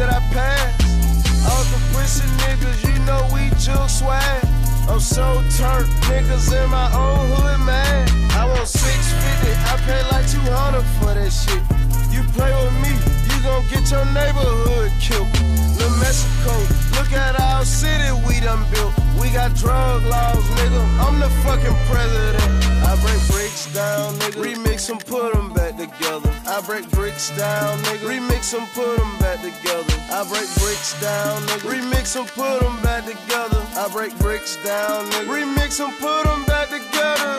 that I pass. All the pussy niggas, you know we jug swag. I'm so turned, niggas in my own hood, man. I want 650, I pay like 200 for that shit. You play with me, you gon' get your neighborhood killed. New Mexico, look at our city we done built. We got drug laws, nigga. I'm the fucking president. I break bricks down, nigga. Remix them, put them back together. I break bricks down, nigga. Remix them, put them back together. I break bricks down, nigga. Remix them, put them back together. I break bricks down, nigga. Remix them, put them back together.